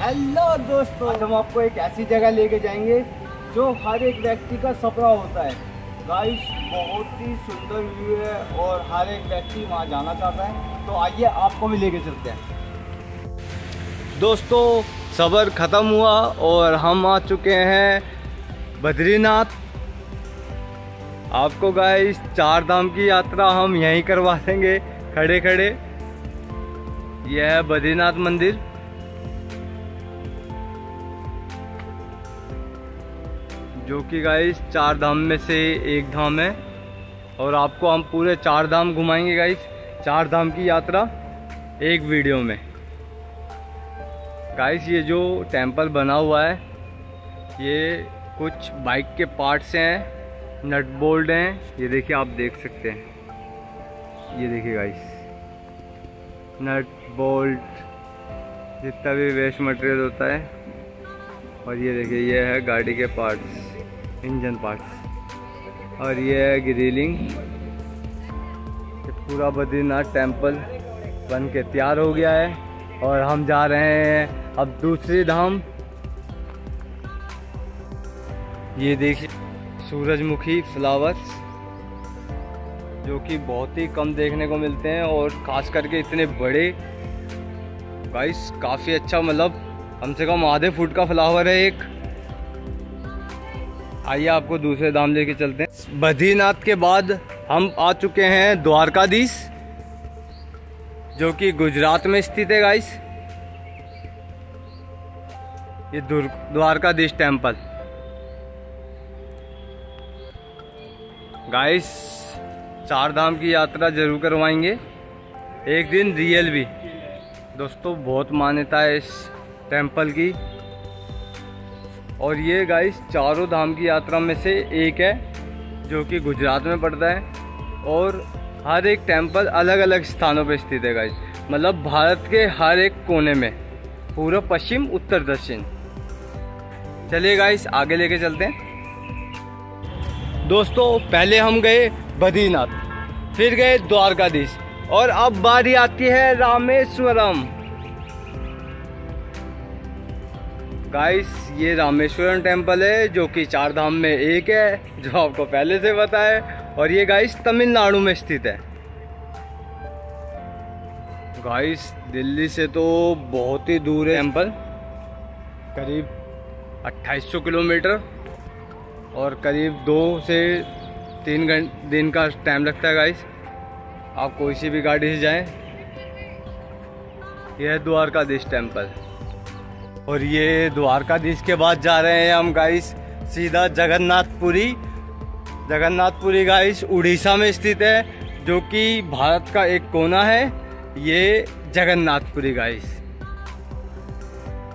Hello दोस्तों, आज हम आपको एक ऐसी जगह लेके जाएँगे जो हर एक व्यक्ति का सपना होता है। गाइस बहुत ही सुंदर व्यू है और हर एक व्यक्ति वहाँ जाना चाहता है तो आइए आपको भी लेके चलते हैं। दोस्तों सफ़र ख़त्म हुआ और हम आ चुके हैं बद्रीनाथ। आपको गाइस चार धाम की यात्रा हम यहीं करवा देंगे खड़े खड़े यह है बद्रीनाथ मंदिर। जो कि गाइस चार धाम में से एक धाम है। और आपको हम पूरे चार धाम घुमाएँगे गाइस चार धाम की यात्रा एक वीडियो में। गाइस ये जो टेंपल बना हुआ है, ये कुछ बाइक के पार्ट्स हैं नट बोल्ट हैं, ये देखिए आप देख सकते हैं। ये देखिए गाइस नट बोल्ट जितना भी वेस्ट मटेरियल होता है। और ये देखिए, ये है गाड़ी के पार्ट्स इंजन पार्ट्स और ये है ग्रीलिंग पूरा बद्रीनाथ टेंपल बन के तैयार हो गया है। और हम जा रहे हैं अब दूसरी धाम। ये देखिए, सूरजमुखी फ्लावर्स जो कि बहुत ही कम देखने को मिलते हैं। और खास करके इतने बड़े गाइस काफ़ी अच्छा मतलब कम से कम आधे फुट का फ्लावर है एक। आइए आपको दूसरे धाम लेके चलते हैं। बद्रीनाथ के बाद हम आ चुके हैं द्वारकाधीश, जो कि गुजरात में स्थित है गाइस ये द्वारकाधीश टेंपल गाइस चार धाम की यात्रा ज़रूर करवाएँगे। एक दिन रियल भी। दोस्तों, बहुत मान्यता है इस टेंपल की। और ये गाइस चारों धाम की यात्रा में से एक है, जो कि गुजरात में पड़ता है। और हर एक टेंपल अलग अलग स्थानों पर स्थित है गाइस मतलब भारत के हर एक कोने में, पूरा पश्चिम, उत्तर, दक्षिण। चलिए गाइस आगे लेके चलते हैं। दोस्तों, पहले हम गए बद्रीनाथ, फिर गए द्वारकाधीश। और अब बारी आती है रामेश्वरम। गाइस ये रामेश्वरम टेंपल है, जो कि चार धाम में एक है, जो आपको पहले से पता है। और ये गाइस तमिलनाडु में स्थित है। गाइस दिल्ली से तो बहुत ही दूर है टेंपल करीब 2800 किलोमीटर और करीब दो से तीन घंटे दिन का टाइम लगता है गाइस आप कोई सी भी गाड़ी से जाएँ, यह है द्वारकाधीश टेंपल और ये द्वारकाधीश के बाद जा रहे हैं हम गाइस सीधा जगन्नाथपुरी। जगन्नाथपुरी गाइस उड़ीसा में स्थित है, जो कि भारत का एक कोना है। ये जगन्नाथपुरी गाइस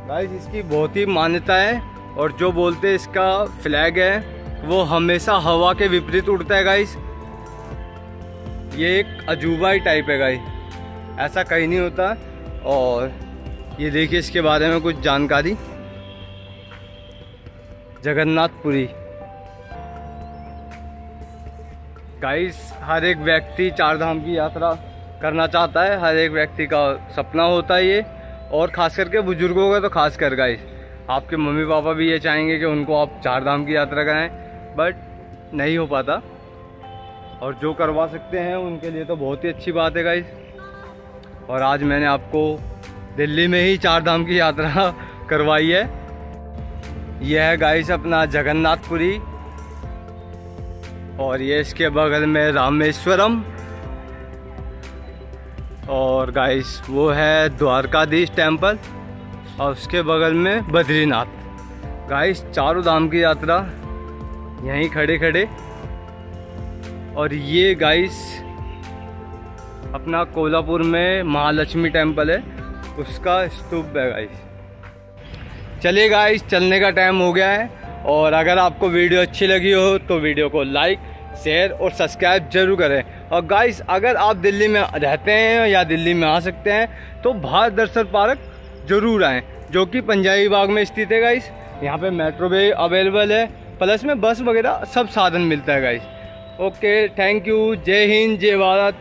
गाइस इसकी बहुत ही मान्यता है, और जो बोलते हैं इसका फ्लैग है, वो हमेशा हवा के विपरीत उड़ता है गाइस ये एक अजूबा ही टाइप है गाइस ऐसा कहीं नहीं होता, और ये देखिए इसके बारे में कुछ जानकारी। जगन्नाथपुरी। गाइस हर एक व्यक्ति चार धाम की यात्रा करना चाहता है। हर एक व्यक्ति का सपना होता है ये। और खास करके बुज़ुर्गों का तो खास कर गाइस आपके मम्मी पापा भी ये चाहेंगे कि उनको आप चार धाम की यात्रा कराएँ बट नहीं हो पाता। और जो करवा सकते हैं, उनके लिए तो बहुत ही अच्छी बात है गाइस और आज मैंने आपको दिल्ली में ही चार धाम की यात्रा करवाई है। यह है गाइस अपना जगन्नाथपुरी। और ये इसके बगल में रामेश्वरम। और गाइस वो है द्वारकाधीश टेंपल और उसके बगल में बद्रीनाथ। गाइस चारों धाम की यात्रा यहीं खड़े खड़े और ये गाइस अपना कोल्हापुर में महालक्ष्मी टेंपल है। उसका स्तूप है गाइस चलिए गाइस चलने का टाइम हो गया है। और अगर आपको वीडियो अच्छी लगी हो तो वीडियो को लाइक शेयर और सब्सक्राइब ज़रूर करें। और गाइस अगर आप दिल्ली में रहते हैं या दिल्ली में आ सकते हैं तो भारत दर्शन पार्क ज़रूर आएँ, जो कि पंजाबी बाग में स्थित है गाइस यहाँ पे मेट्रो भी अवेलेबल है प्लस में बस वगैरह सब साधन मिलता है गाइस ओके थैंक यू जय हिंद, जय भारत.